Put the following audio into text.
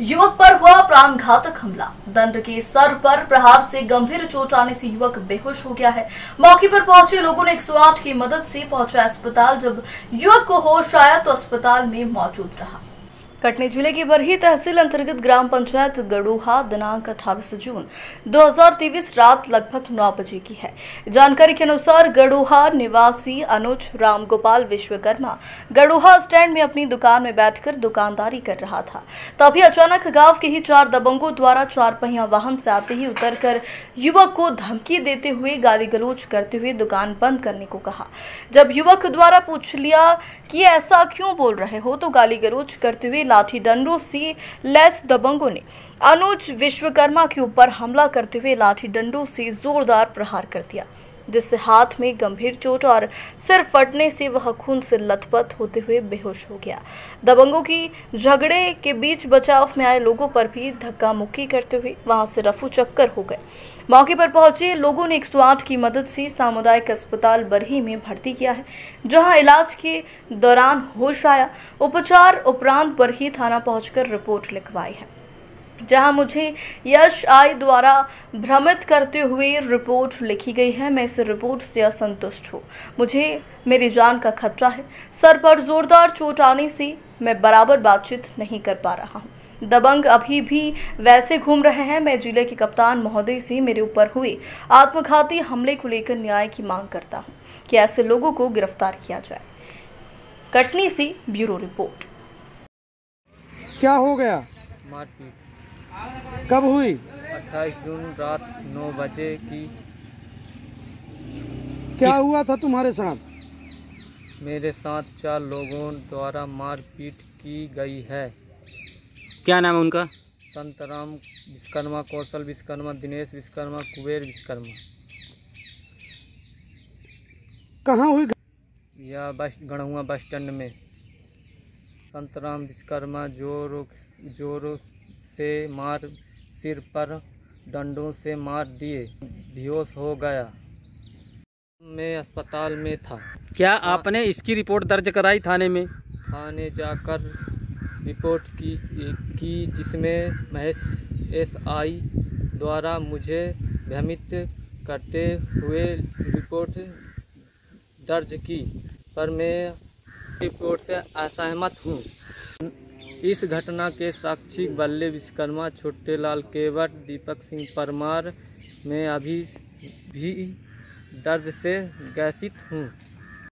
युवक पर हुआ प्राण घातक हमला। दंड के सर पर प्रहार से गंभीर चोट आने से युवक बेहोश हो गया है। मौके पर पहुँचे लोगों ने 108 की मदद से पहुँचा अस्पताल, जब युवक को होश आया तो अस्पताल में मौजूद रहा। कटनी ज़िले की बरही तहसील अंतर्गत ग्राम पंचायत गड़ूहा, दिनांक 28 जून 2023 रात लगभग 9 बजे की है। जानकारी के अनुसार गड़ूहा निवासी अनुज राम गोपाल विश्वकर्मा गड़ूहा स्टैंड में अपनी दुकान में बैठकर दुकानदारी कर रहा था। तभी अचानक गाँव के ही चार दबंगों द्वारा चार पहिया वाहन से आते ही उतरकर युवक को धमकी देते हुए गाली गलौज करते हुए दुकान बंद करने को कहा। जब युवक द्वारा पूछ लिया कि ऐसा क्यों बोल रहे हो तो गाली गलौज करते हुए लाठी डंडों से लैस दबंगों ने अनुज विश्वकर्मा के ऊपर हमला करते हुए लाठी डंडों से जोरदार प्रहार कर दिया। जिससे हाथ में गंभीर चोट और सिर फटने से वह खून से लथपथ होते हुए बेहोश हो गया। दबंगों की झगड़े के बीच बचाव में आए लोगों पर भी धक्का मुक्की करते हुए वहाँ से रफू चक्कर हो गए। मौके पर पहुँचे लोगों ने 108 की मदद से सामुदायिक अस्पताल बरही में भर्ती किया है, जहाँ इलाज के दौरान होश आया। उपचार उपरांत बरही थाना पहुंचकर रिपोर्ट लिखवाई है। जहाँ मुझे यश आई द्वारा भ्रमित करते हुए रिपोर्ट लिखी गई है। मैं इस रिपोर्ट से असंतुष्ट हूँ। मुझे मेरी जान का खतरा है। सर पर जोरदार चोट आने से मैं बराबर बातचीत नहीं कर पा रहा हूँ। दबंग अभी भी वैसे घूम रहे हैं। मैं ज़िले के कप्तान महोदय से मेरे ऊपर हुए आत्मघाती हमले को लेकर न्याय की मांग करता हूँ कि ऐसे लोगों को गिरफ़्तार किया जाए। कटनी से ब्यूरो रिपोर्ट। क्या हो गया? मारपीट। कब हुई? 28 जून रात 9 बजे की क्या हुआ था तुम्हारे साथ? मेरे साथ चार लोगों द्वारा मारपीट की गई है। क्या नाम है उनका? संतराम विश्वकर्मा कौशल विश्वकर्मा दिनेश विश्वकर्मा कुबेर विश्वकर्मा। कहाँ हुई? यह बस गढ़ुआ बस स्टैंड में। संतराम विश्वकर्मा जोरों जोरों से मार सिर पर डंडों से मार दिए। बेहोश हो गया। मैं अस्पताल में था। क्या आपने इसकी रिपोर्ट दर्ज कराई थाने में? थाने जाकर रिपोर्ट की की जिसमें महेश एस आई द्वारा मुझे भ्रमित करते हुए रिपोर्ट दर्ज की। पर मैं रिपोर्ट से असहमत हूँ। इस घटना के साक्षी बल्ले विश्वकर्मा, छोटेलाल केवट, दीपक सिंह परमार मैं अभी भी दर्द से ग्रसित हूँ।